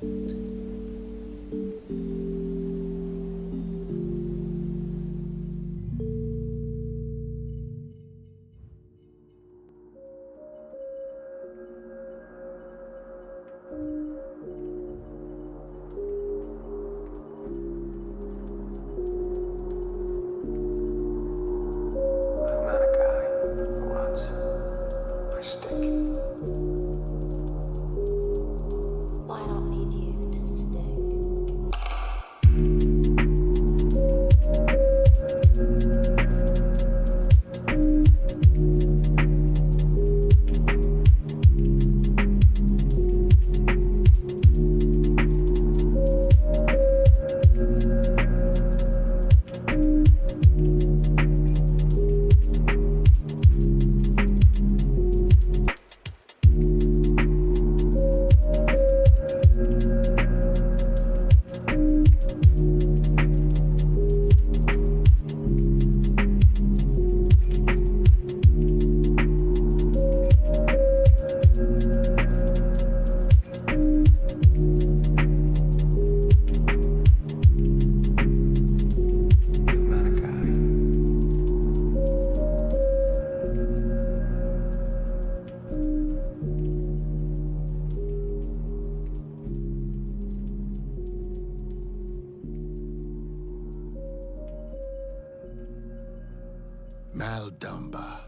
I Mal'Damba.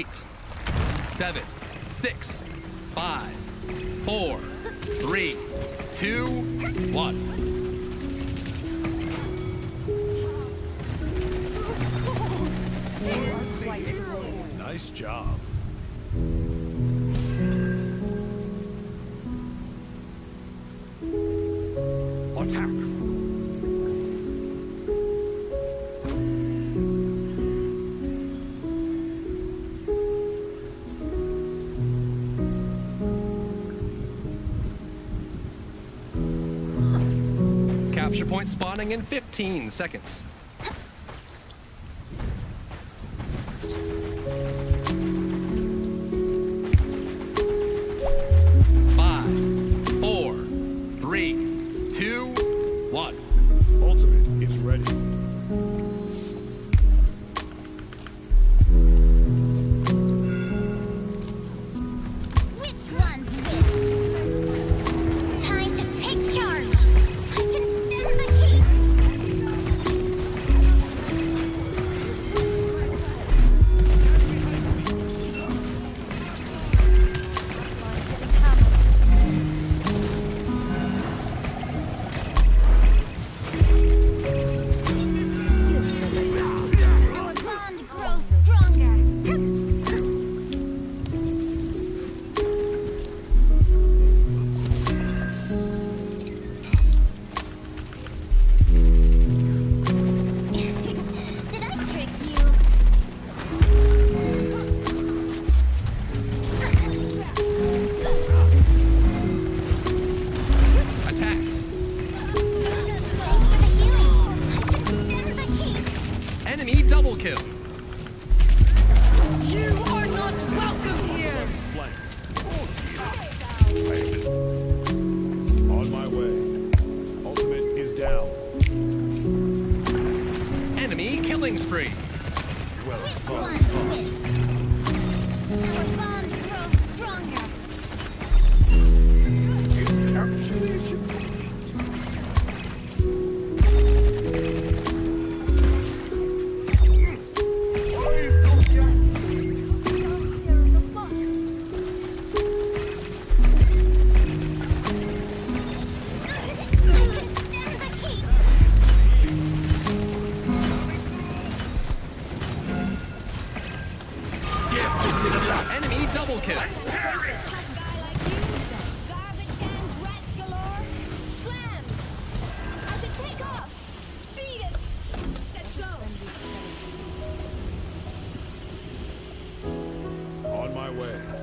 eight, seven, six, running in 15 seconds. Which one wins? my way.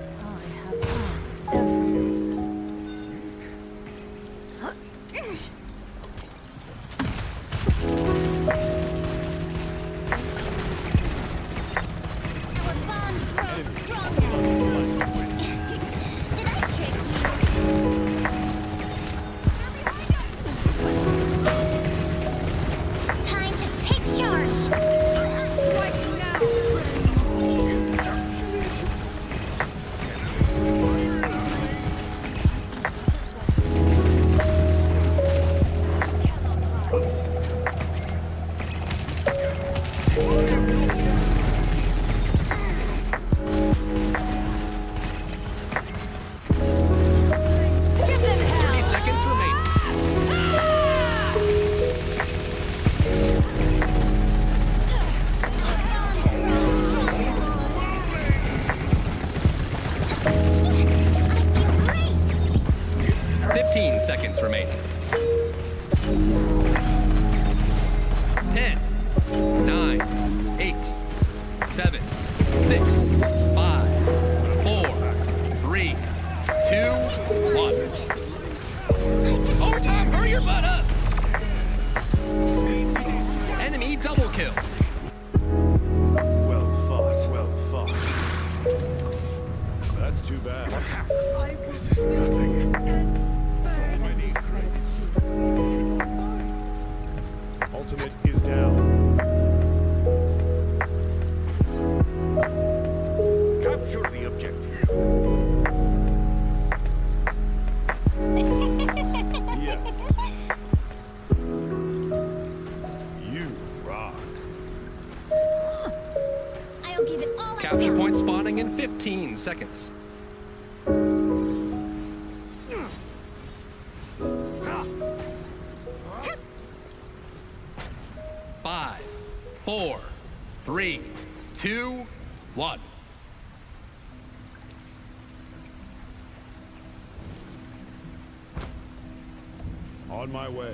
On my way.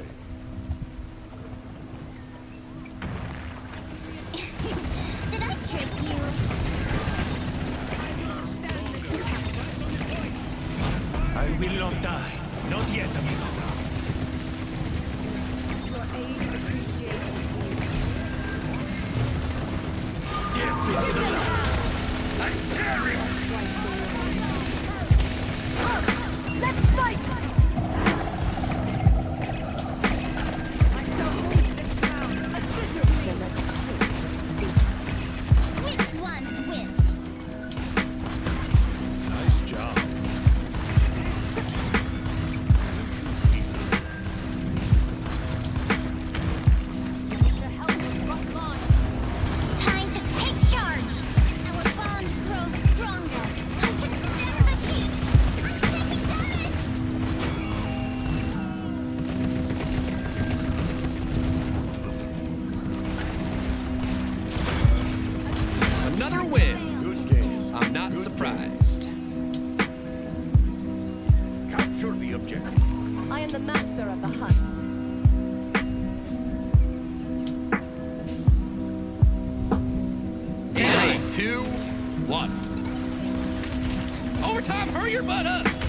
Did I trick you? I will not die. Not yet, amigo. Your aid appreciated. Give to Overtime, hurry your butt up!